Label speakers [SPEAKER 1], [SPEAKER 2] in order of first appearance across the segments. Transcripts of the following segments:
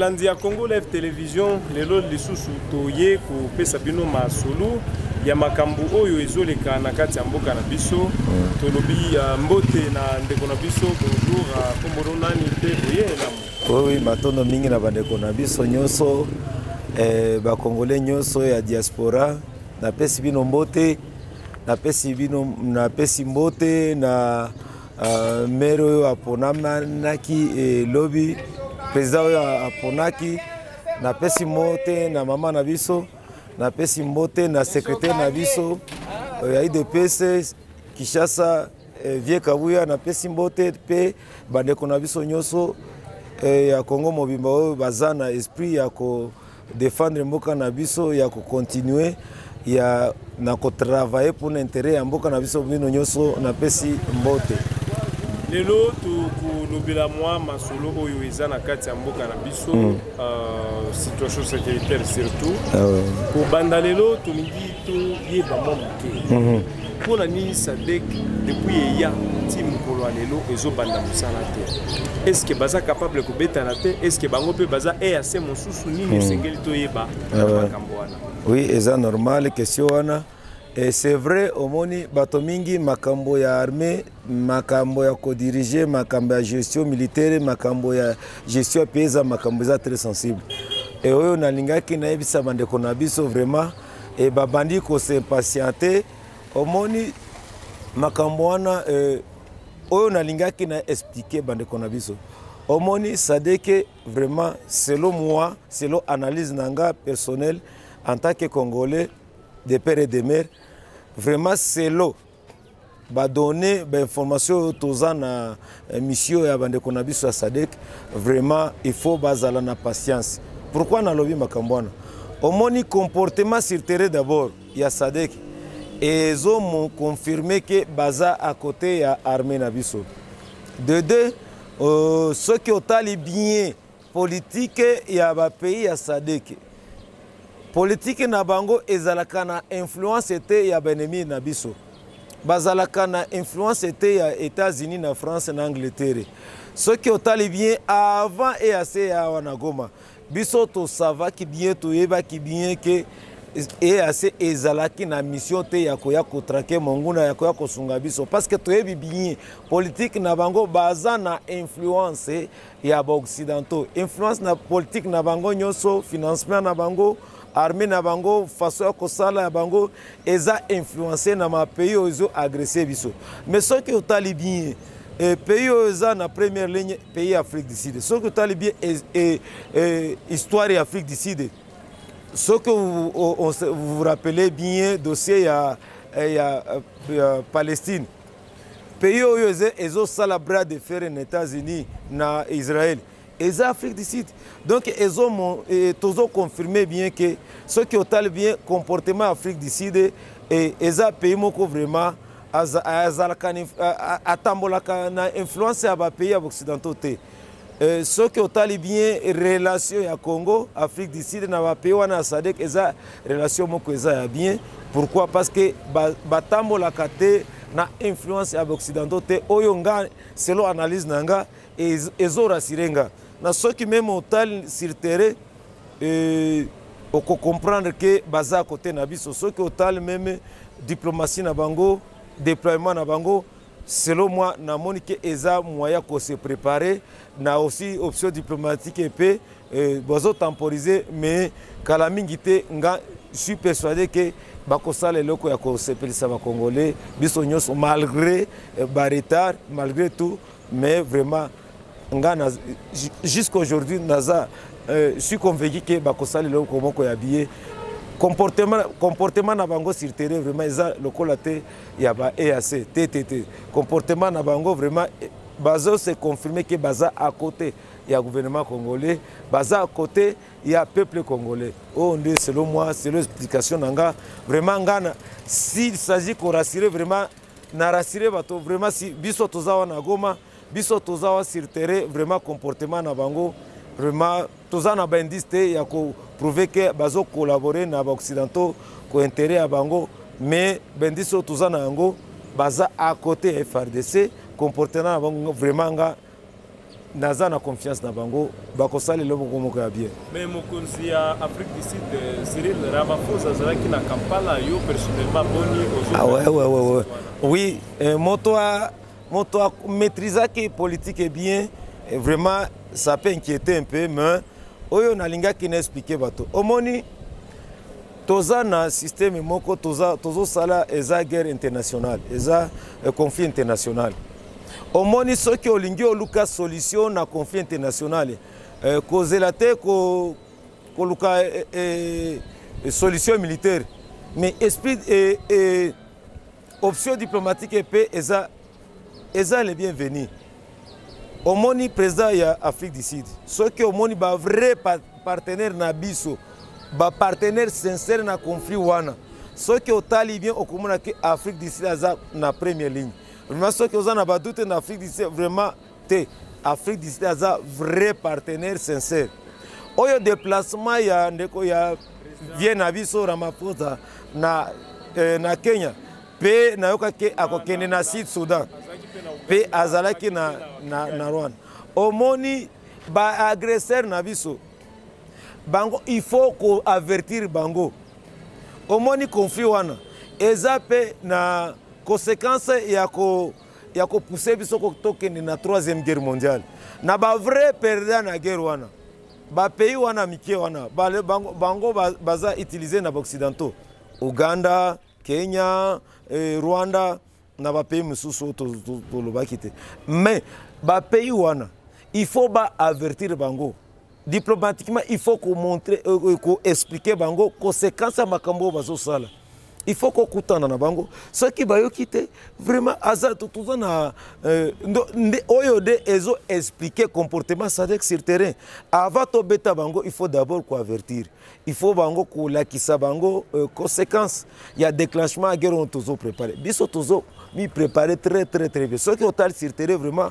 [SPEAKER 1] balandi ya congo live television lelo lisusu toye kopesa bino masolo ya makambo oyo ezoleka na kati ya mboka na biso mm. tolobi uh, mbote na ndeko na biso bonjour uh, ah, kombolo nani mpe boye elamu
[SPEAKER 2] Oui, matondo mingi na bandeko na biso nyonso eh, bakongole nyonso ya diaspora napesi bino mbote napesi bino napesi mbote na uh, mere oyo aponamanaki elobi eh, président oyo aponaki napesi mbote na mama na biso napesi mbote na secrétaire na biso euh, ya idps kinshasa Eh, Vieux Kabuya napesi mbote mpe bandeko na biso nyonso eh, ya Congo mobimba oyo baza na esprit ya ko défendre mboka na biso ya ko continuer ya na ko travailler pour l'intérêt ya mboka na biso bino nyonso napesi mbote.
[SPEAKER 1] lelo tokolobela mwa masolo oyo eza na kati ya mboka na biso mm. uh, situation sécuritaire surtout
[SPEAKER 2] ah, ouais.
[SPEAKER 1] kobanda lelo tolingi toyeba mwa moke
[SPEAKER 2] mhm. mpo
[SPEAKER 1] na nini sadek depuis eya ti mokolo ya lelo ezobanda mosala te estce baza capable kobetana te estce bango mpe baza eac mosusu nini mhm. esengeli toyeba ah na makambo wana
[SPEAKER 2] oui eza normal question wana Et c'est vrai, au moni, Batomingi, Makambo ya armée, Makambo ya co-dirigé, Makambo ya gestion militaire, Makambo ya gestion paysa, Makambo ya très sensible. Et oyo nalingaki na yebisa bandeko na biso vraiment e babandi kosimpatiente omoni makambo wana e, oyo nalingaki na explike bandeko na biso omoni sadeke vraiment selo moi selo analyse na nga personnel en tant que congolais de père et de mare vraiment selo badonne bainformation oyo toza na eh, misio ya bandeko na biso ya sadek vraiment il faut bazala na patience pourquoi nalobi makambo wana omoni comportement sur terrain d'abord ya sadek ezomoconfirme ke baza à côté ya armée na biso de deux euh, soki otali bien Politique ya ba pays ya Sadeke. Politique na bango ezalaka na influence te ya benemi na biso. Bazalaka na influence te ya États-Unis na France na Angleterre. Soki otali bien avant EAC ya wana Goma. Biso to savaki bien to yebaki bien que EAC ezalaki na mission te ya koya kotrake monguna ya koya kosunga biso parce que toyebi bien politique na bango baza na influence ya ba occidentaux influence na politique na bango nyonso financement na bango armée na bango façon ya kosala ya bango eza influence na mapays oyo ezo agresse biso mais soki otali bien eh, pays oyo eza na première ligne pays ya afrique du sud soki otali bien eh, eh, eh, histoire ya afrique du sud soki vous vous rappelez bien dossier ya, eh, ya, ya palestine pays oyo ezosala bras de fer na états-unis na israel eza afrique du sud donc eh, tozoconfirme bien ke soki otali bien comportement ya afrique du sud eh, eza pays moko vraiment azalaka atambolaka na influence ya bapays ya occidentaux te Euh, soki otali bien relation ya congo afrique du sud na bapays wana ya sadek eza relation moko eza ya bien pourquoi parce que batambolaka ba te na influence ya baoccidentaux te oyo nga selon analyse na nga ezorasire ez nga na soki meme otali sur terrain euh, okocomprendre ke baza kote na biso soki otali meme diplomatie na bango déploiement na bango Selon moi, na moni que eza moyen ko se préparer na aussi option diplomatique et peu euh, bozo temporiser mais kala mingi te nga je suis persuadé que bakosala eloko ya kosepelisa bakongolais biso nyonso malgré euh, baretard malgré tout mais vraiment nga jusqu'à aujourd'hui naza euh, je suis convaincu que bakosala eloko moko ya biye comportement, comportement na bango sur terrain vraiment eza lokola te ya ba EAC te te te comportement na bango vraiment eh, bazo se confirmer que baza à côté ya gouvernement congolais baza à côté ya peuple congolais oyo oh, nde selon moi selon explication na nga vraiment nga na s'il s'agit korassurer vraiment na rassurer bato vraiment si biso toza wana goma biso toza wa sur terrain vraiment comportement na bango vraiment toza na baindice te ya koprouve ke bazo collabore na baoccidentaux ko intérêt ya bango mais baindice oyo toza na yango baza à côté ya frdc comportement na bango vraiment nga naza na confiance na bango bakosala eloko moko moko ya bien
[SPEAKER 1] mais mokonzi ya afrique du sud euh, cyril ramaphosa azalaki na kampala yo personnellement boni
[SPEAKER 2] ah, ouais, ouais, ouais, ouais. oui euh, moto a moto a maîtrisaki politique bien vraiment ça peut inquiéter un peu mais oyo nalingaki na expliquer bato omoni toza na systeme moko tozosala tozo eza guerre internationale eza eh, conflit international omoni soki olingi oluka solution na conflit international eh, kozela te ko, koluka eh, eh, solution militaire mais esprit eh, eh, option diplomatique mpe eza eza le bienvenu omoni président ya afrique du sud soki omoni bavrai partenaire na biso bapartenaire sincere na conflit wana soki otali bien okomona ke afrique du sud aza na première ligne vraiment soki oza na badoute na afrique du sud vraiment te afrique du sud aza vrai partenaire sincère oyo déplacement ya ndeko ya vie na biso ramaphosa na, eh, na kenya mpe nayokaki akokende na sud soudan mpe azalaki na, na, na rwanda omoni baagresseur na biso bango il faut koavertir bango omoni conflit wana eza mpe na conséquence ya ko ya kopousse biso tokende na troisième guerre mondiale na bavrai perdant na guerre wana bapays wana mike wana bango, bango baza utilise na baoccidentaux uganda kenya eh, rwanda na bapays mosusu oyo tolobaki te mais bapays wana il faut baavertir bango diplomatiquement il faut komontre euh, euh, koexplike bango conséquence ya makambo oyo bazosala il faut kokutana na bango soki bayoki te vraiment aza toza na euh, nde oyo nde ezo explike comportement sadek sur terrain avant tobeta bango il faut d'abord koavertir il faut bango kolakisa bango conséquence ya déclenchement ya guerre oyo tozo prépare biso tozo mi prépare très très très bien soki otali sur terrain vraiment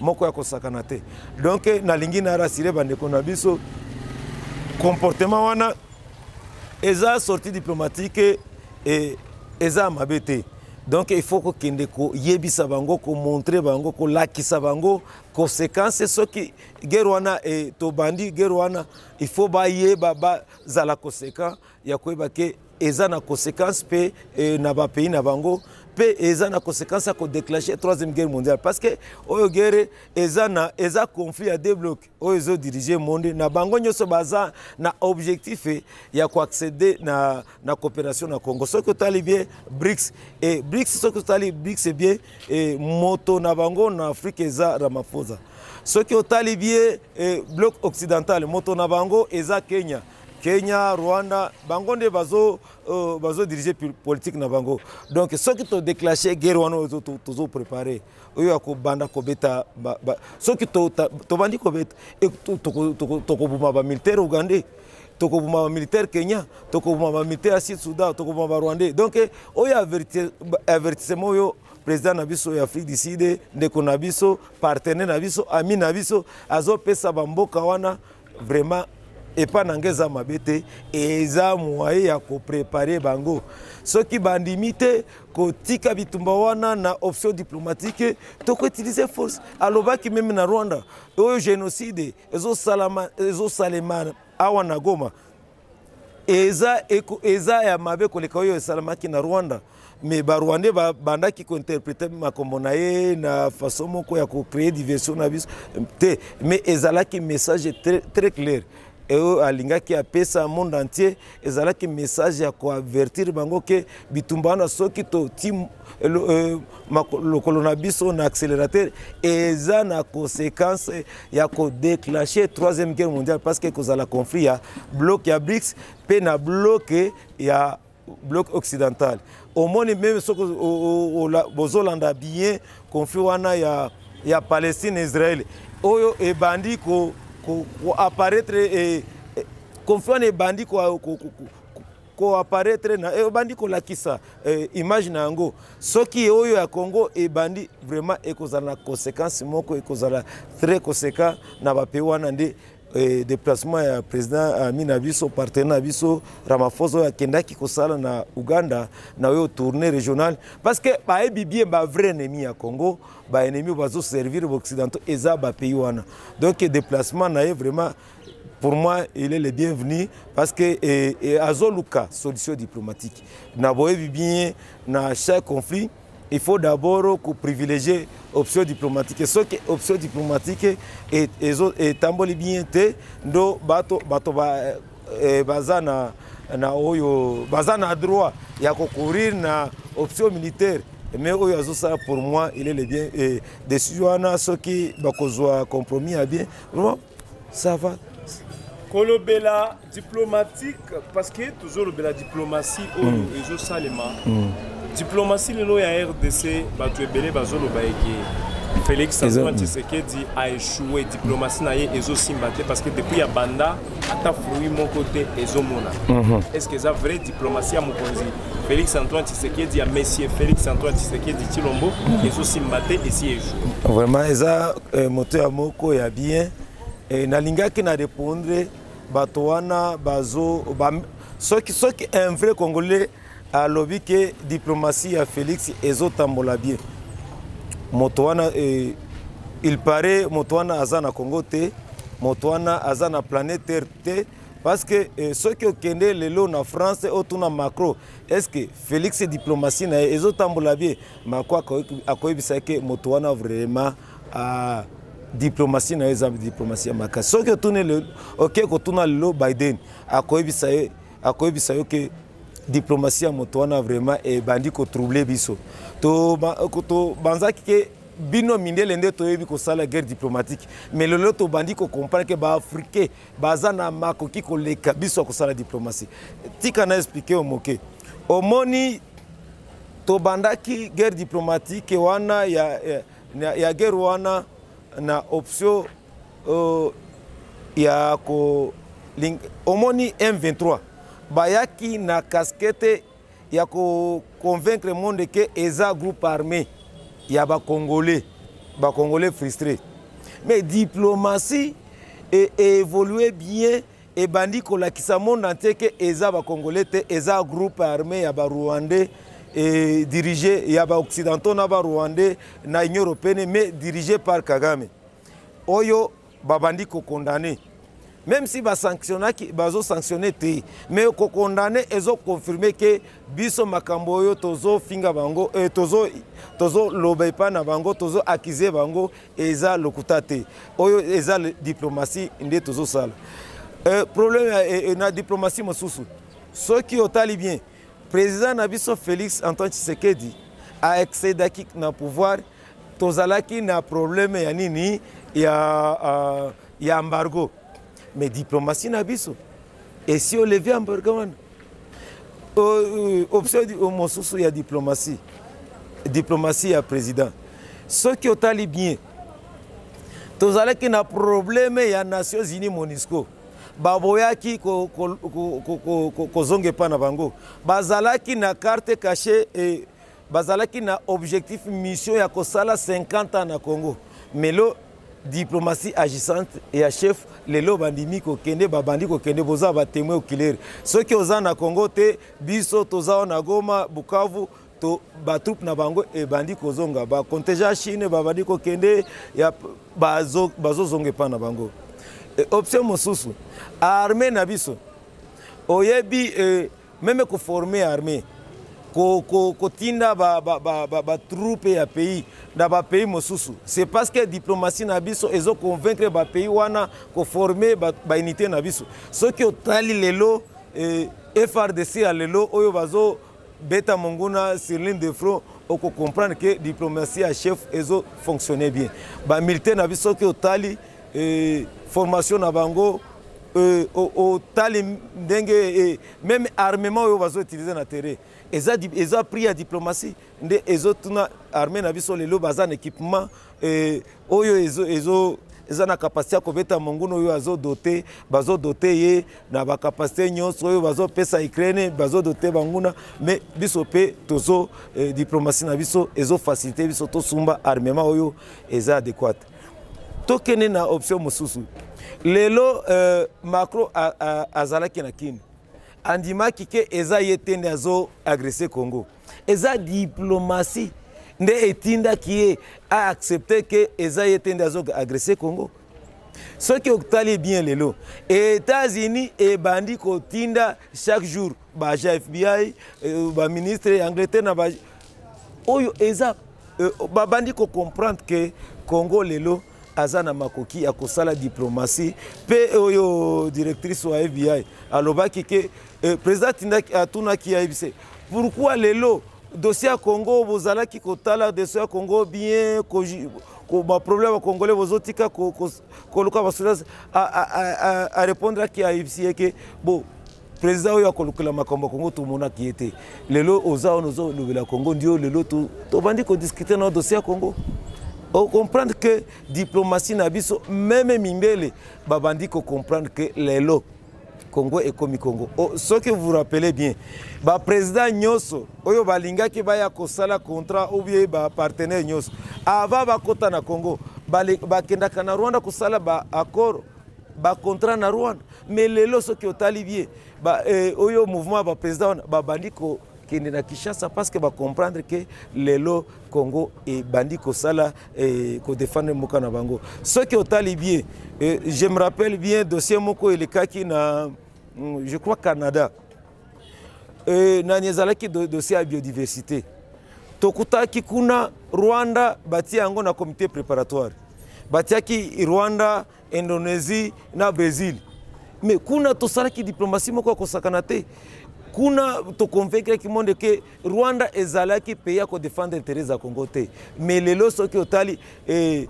[SPEAKER 2] moko ya kosakana te donc nalingi na rasire bandeko na biso comportement wana eza sortie diplomatique e, eza ya mabe te donc il faut kokende koyebisa bango komontre bango kolakisa bango conséquence soki guerre wana e, tobandi guerre wana il faut bayeba bazala conséquent ya koyeba ke eza na conséquence mpe eh, na bapays na bango mpe eza na conséquence ya kodeclenche troisième guerre mondiale parce que oyo guerre eza na eza conflit ya debloc oyo ezodirige monde na bango nyonso baza na objectif eh, ya koaccéder na, na coopération na congo soki otali bien brics e brics soki otali brics ebien e, moto na bango na afrique eza ramaphosa soki otali bien e, bloc occidental moto na bango eza kenya Kenya, Rwanda, bango nde bazo euh, bazo diriger politique na bango. Donc soki to déclencher guerre wana oyo tozo préparer oyo ya kobanda kobeta ba, ba, soki to tobandi kobeta e, tokobuma ba militaire ougandais tokobuma ba militaire kenya tokobuma ba militaire ya sud soudan tokobuma ba rwandais donc eh, oyo avertissement oyo président na biso ya afrique du sud ndeko na biso partenaire na biso ami na biso azopesa bamboka wana vraiment epa na nga eza mabe te eza moye ya koprepare bango soki bandimi te kotika bitumba wana na option diplomatique tokoutilize force alobaki meme na rwanda oyo génocide ezosalema awa na goma eza, eko, eza ya mabe koleka oyo esalamaki na rwanda mais barwandais babandaki kointerprete makambo na ye na façon moko ya kocree diversion na biso te mais ezalaki message très, très clair eoyo alingaki apesa monde entier ezalaki message ya koavertir bango ke bitumba wana soki toti Euh, lokolo na biso na accélérateur eza na conséquence ya kodéclenche troisième guerre mondiale parce que kozala conflit ya bloc ya brics mpe na bloc ya bloc occidental omoni meme soki bozolanda bien conflit wana ya, ya palestine israel oyo ebandi koapparaître ko, ko, ko, eh, eh, conflit wana ebandi ko, ko, ko, ko, koaparetre na eh, obandi kolakisa eh, image na yango soki oyo ya congo ebandi vraiment ekozala na conséquence moko ekozala très conséquent na bapays wana nde eh, déplacement ya président ami na biso partenaire na biso ramaphosa oyo akendaki kosala na uganda na oyo tournée régionale parce que bayebi bien bavrai ennemi ya congo baennemi oyo bazoservir baoccidentaux eza bapays wana donc déplacement na ye vraiment pour moi il est le bienvenu parce que eh, eh, azoluka solution diplomatique na boyebi bien na chaque conflit il faut d'abord koprivilégie option diplomatique soki option diplomatique etamboli bien te ndo bato bato eh, eh, baza na na oyo baza na droit ya kokurir na option militaire mais oyo azosala pour moi il est le bien eh, décision wana soki bakozwa compromis ya bien Ça va
[SPEAKER 1] kolobela diplomatique parce que tozolobela diplomatie oyo mm. ezosalema mm. diplomatie lelo ya rdc bato ebele bazoloba eke félix antoine tshisekedi a échoué diplomatie na ye ezosimba te parce que depuis ya banda ata fruit moko te ezomona mhm. est ce que eza vrai diplomatie ya mokonzi félix antoine tshisekedi ya monsieur félix antoine tshisekedi tshilombo mhm. ezosimba te esi échoué
[SPEAKER 2] vraiment eza eh, moto ya moko ya bien eh, nalingaki na repondre bato wana bazo ba, soki soki un vrai congolais alobi ke diplomatie ya félix ezotambola bien moto wana eh, il paraît moto wana aza na congo te moto wana aza na planète terre te parce que eh, soki okende lelo na france otuna macro est ce que félix diplomatie na ye ezotambola bien Mako akoyebisa ke moto wana vraiment ah, diplomatie na ye eza diplomatie ya makasi soki otuni lelo oke kotuna lelo biden akoyebisa ye akoyebisa yo ke diplomatie ya moto wana vraiment ebandi kotrouble biso tobanzaki ke bino mindele nde toyebi kosala guerre diplomatique mais lelo tobandi kocomprendre ke baafricain baza na makoki koleka biso ya kosala diplomatie tika na explike yo moke omoni tobandaki guerre diplomatique wana ya, ya, ya guerre wana na option uh, ya ko ling, omoni M23 bayaki na casquette ya ko convaincre monde ke eza groupe armé ya ba congolais ba congolais frustré mais diplomatie e, e évoluer bien ebandi kolakisa monde entier ke eza ba congolais te eza groupe armé ya ba rwandais et dirigé ya ba occidentaux na ba rwandais na union européenne mais dirigé par kagame oyo babandi kokondane même si basanctionnaki bazosanctionne te mais kokondane ezoconfirme ke biso makambo oyo tozofinga bango eh, tozoloba epai na bango tozoakize bango eza lokuta te oyo eza diplomatie nde tozosala euh, problème euh, na diplomatie mosusu soki otali bien président na biso félix antoine tshisekedi aexcedaki na pouvoir tozalaki na problème ya nini ya, uh, ya embargo mais diplomatie na biso esi oleve embargo wana Euh, option mosusu ya diplomatie diplomatie ya président soki otali bien tozalaki na probleme ya nations unis monisco baboyaki kozonga epai na bango bazalaki na carte cache e, bazalaki na objectif mission ya kosala 50 ans na congo melo diplomatie agissante ya chef lelo bandimi kokende babandi kokende boza batemwe okileri soki oza na congo te biso toza wana na goma bukavu to batroupe na bango ebandi kozonga baconteja ya chine babandi kokende bazozonga epa na bango e, option mosusu arme na biso oyebi eh, meme ko former armée ko ko kotinda ba ba ba, ba, ba troupe ya pays na ba pays mosusu c'est parce que diplomatie na biso ezo convaincre ba pays wana ko former ba, ba unité na biso soki otali lelo eh, FRDC ya lelo oyo bazo beta monguna sur ligne de front oko comprendre que diplomatie ya chef ezo fonctionner bien ba militaire na biso soki otali e, formation na bango e, otali ndenge e, meme armement oyo bazoutilize na terrain eza, eza prix ya diplomatie nde ezotuna armée na biso lelo baza na équipement e, oyo ezo, ezo eza na kapasite ya kobeta monguna oyo azodote bazodote ye na bakapasite nyonso oyo bazopesa ukraine bazodote banguna me biso mpe tozo eh, diplomatie na biso ezofasilite biso tosumba armement oyo eza adéquate tokende na option mosusu lelo euh, macron azalaki na kini andimaki ke eza ye te nde azo agresse congo eza diplomatie nde etindaki ye aaccepte ke eza ye te nde azo agresse congo soki otali bien lelo etats-unis ebandi kotinda chaque jour baja fbi euh, baministre ya angleterre na ba oyo eza euh, babandi kocomprendre ke congo lelo aza na makoki ya kosala diplomatie mpe oyo directrice wa fbi alobaki ke euh, président atindaki atunaki ya yebise pourkui lelo dossier ya congo bozalaki kotala dossier ya congo bien baproblème ya congolais bozotika koluka basoda arépondre aki ayebisi ye ke bo président oyo akolukela makambo ya kongo tomonaki ye te lelo oza wana ozolobela kongo ndio lelo tobandi kodiscute na dossier ya kongo ocomprendre que diplomatie na biso meme mindele babandi kocomprendre que lelo kongo ekomi kongo oh, soki vous rappelez bien baprésident nyonso oyo balingaki baya kosala contrat ou bien bapartenaire nyonso avant bakota na kongo bakendaka na rwanda kosala baaccord bacontrat na rwanda mais lelo soki otali bie eh, oyo mouvement ya baprésident wana babandi kokende na kinshasa parce que bacomprendre ke lelo congo ebandi kosala eh, kodefendre mboka na bango soki otali bie eh, je me rappelle bien dossier moko elekaki na mm, je crois canada euh, nani ezalaki dossier ya biodiversité tokutaki kuna rwanda batia yango na comité préparatoire batiaki rwanda indonésie na brésil mais kuna tosalaki diplomatie moko ya kosakana te kuna toconvaincraki monde ke rwanda ezalaki pays ya kodefendre interese ya congo te mais lelo soki otali eh,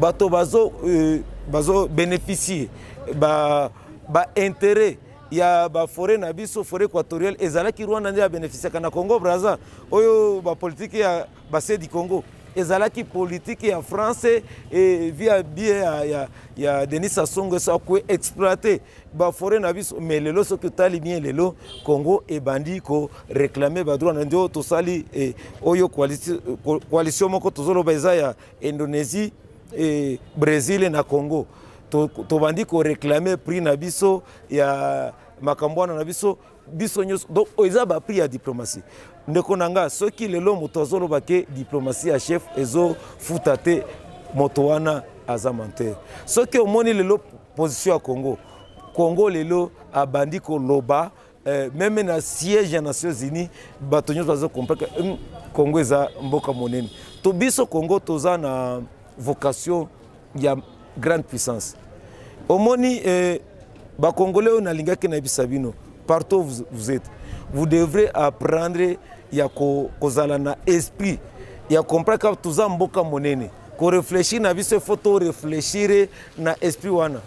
[SPEAKER 2] bato bazo, eh, bazo bénéficier ba, ba intérêt ya baforet na biso foret équatoriale ezalaki rwanda nde abeneficiaka na congo braza oyo bapolitike ya base du congo ezalaki politike ya france e, via bie ya, ya, ya denis asongo eso akue exploite baforet na biso me lelo soki otali bien lelo congo ebandi koreklame badroit na ndio tosali e, oyo koalisio moko tozoloba eza ya indonésie e, brésil na congo tobandi ko réclamer prix na biso ya makambo wana na biso biso nyonso donc oyo eza baprix ya diplomatie ndeko na nga soki lelo moto azoloba ke diplomatie ya chef ezofuta te moto wana aza menteur soki omoni lelo position ya congo congo lelo abandi koloba Euh, meme na siège ya nations unis bato nyonso bazo comprendre que um, congo eza mboka monene to biso congo toza na vocation ya grande puissance omoni eh, bakongole oyo nalingaki nayebisa bino partout vous, vous êtes vous devrez apprendre ya kozala ko na esprit ya comprendre kaka toza mboka monene ko réfléchir na biso faut to réfléchir na esprit wana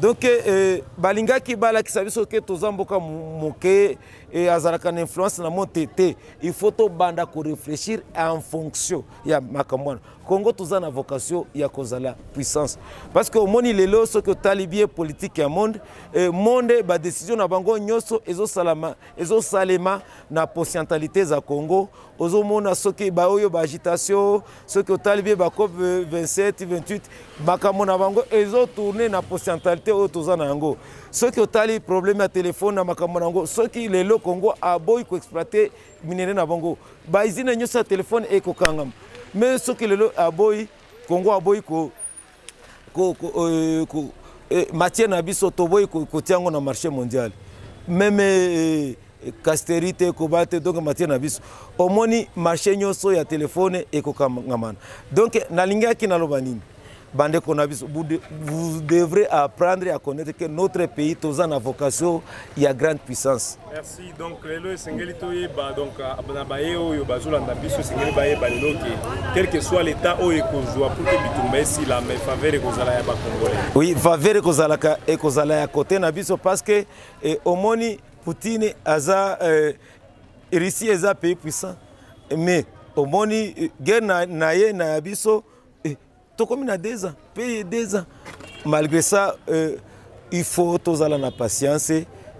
[SPEAKER 2] donc euh, balingaki balakisa biso ke toza mboka moke euh, azalaka na influence na monte te il faut tobanda koréfléchir en fonction ya makambo wana congo toza na vocation ya kozala puissance parce que omoni lelo soki otali bie politique ya monde euh, monde badécision na bango nyonso ezosalema ezosalema na pocentualité za congo ozomona soki baoyo baagitation soki otali bie bacop 27 28 makambo na bango ezotourne na pourcentualité oyo toza na yango soki otali problème ya telefone na makambo na yango soki lelo congo aboyi koexploite minere na bango baizine nyonso ya telefone ekokangama mais soki lelo aboyi congo aboyi ko ko, ko, euh, ko, euh, matière na biso toboyi kotia yango na marché mondial meme euh, casteri te koba te donc matière na biso omoni marché nyonso ya telefone ekokangamana donc nalingaki naloba nini bandeko na biso vous devrez apprendre à connaître que notre pays toza na vocation ya grande puissance
[SPEAKER 1] Merci. si donc lelo esengeli toyeba donc ah, na baye oyo bazolanda biso esengeli bayeba lelo ke quelque soit l'état oyo ekozwa pour ke bitumba esila mais faveur ekozala ya bacongolais
[SPEAKER 2] oui faveur ekozalaka ekozala ya kote na biso parce que eh, omoni poutine aza eh, russie eza pays puissant mais omoni eh, guerre na, na ye na ya biso tokomi na deux ans peye deux ans malgré ça euh, il faut tozala na patience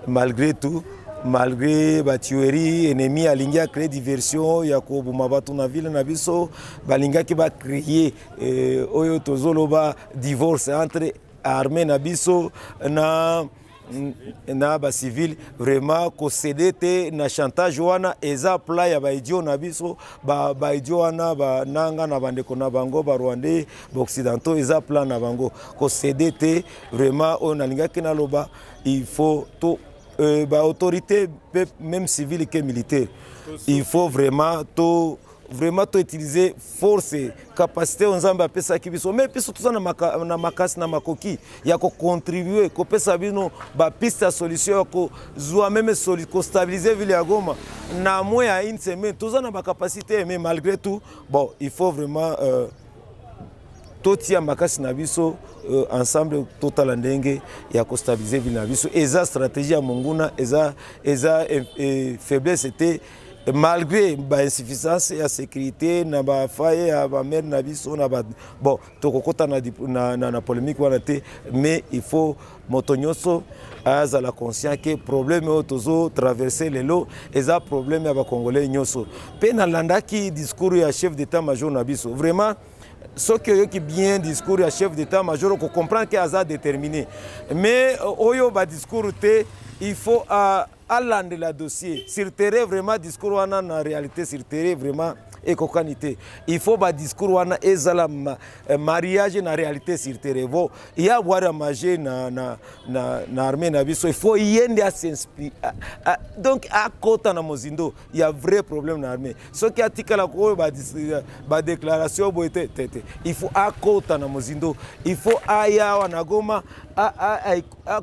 [SPEAKER 2] malgré tout malgré batuerie ennemi alingi acree diversion ya koboma bato na ville na biso balingaki bacreye euh, oyo tozoloba divorce entre armée na biso na euh, na ba civil vraiment ko céder te na chantage wana eza plat ya ba idiot na biso ba ba idiot wana ba nanga na bande kona bango ba rwandais ba occidentaux eza plat na bango ko céder te vraiment on a linga kena loba il faut tout euh, ba autorité même civil que militaire il faut vraiment tout vraiment to utiliser force capacité oyo nzambe apesaki biso mais biso toza na, maka, na makasi na makoki ya kocontribue kopesa bino bapiste ya solution ya kozwa meme soli kostabilize ville ya goma na moins ya une semaine toza na bacapacité mais malgré tout bon il faut vraiment euh, totia makasi na biso euh, ensemble totala ndenge ya kostabilize ville na biso eza stratégie ya monguna eza, eza eh, eh, faiblesse te malgré ba insuffisance ya sécurité na ba faille ya ba mère na biso na ba bon tokokota na, na, na, na polémique wana te mais il faut moto nyonso azala conscient ke problème oyo tozo traverse lelo eza problème ya bacongolais nyonso mpe nalandaki discours ya chef d'état major na biso vraiment soki oyoki bien discours ya chef d'état major okocomprendre ke aza déterminé mais euh, oyo badiscours te il faut uh, alandela dossier sur terrain vraiment discours wana na réalité sur terrain vraiment ekokani te il faut badiscours wana ezala ma, eh, mariage na réalité sur terrain vo ya bwari ya magie na, na, na, na armée na biso il faut ye nde asinspire donc akota na mozindo ya vrai problème na armée soki atikala koyo badéclaration ba boye te te te il faut akota na mozindo il faut aya awa na goma a, a, a, a, a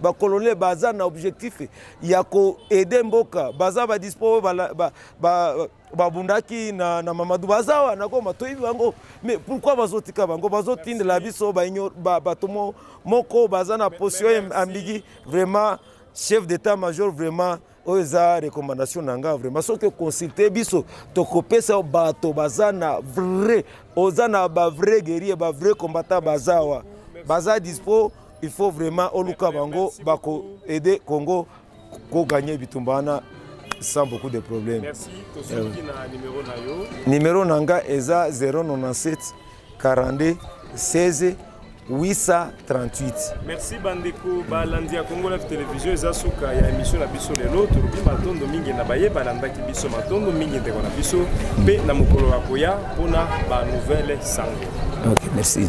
[SPEAKER 2] ba colonel baza na objectif ya ko aider mboka baza ba dispo ba, ba, ba babundaki na, na mamadu baza wana koma toyebi bango mais pourquoi bazotika bango bazotindela biso bato moko baza na position ambigi vraiment chef d'état major vraiment oyo eza recommandation na nga vraiment soki oconsulte biso tokopesa bato baza na vrai oza na ba vrai guerrier ba vrai combattant baza wa baza dispo il faut vraiment oluka bango bako aider congo koganye bitumba wana sans beaucoup de problème
[SPEAKER 1] Merci. Eh
[SPEAKER 2] numéro na nga eza 097 42 16 838
[SPEAKER 1] merci bandeko balandi ya congo live television eza suka ya émission na biso lelo tolobi matondo mingi na baye balandaki biso matondo mingi ndeko na biso mpe na mokolo ya koya mpona banouvelle sango
[SPEAKER 2] ok merci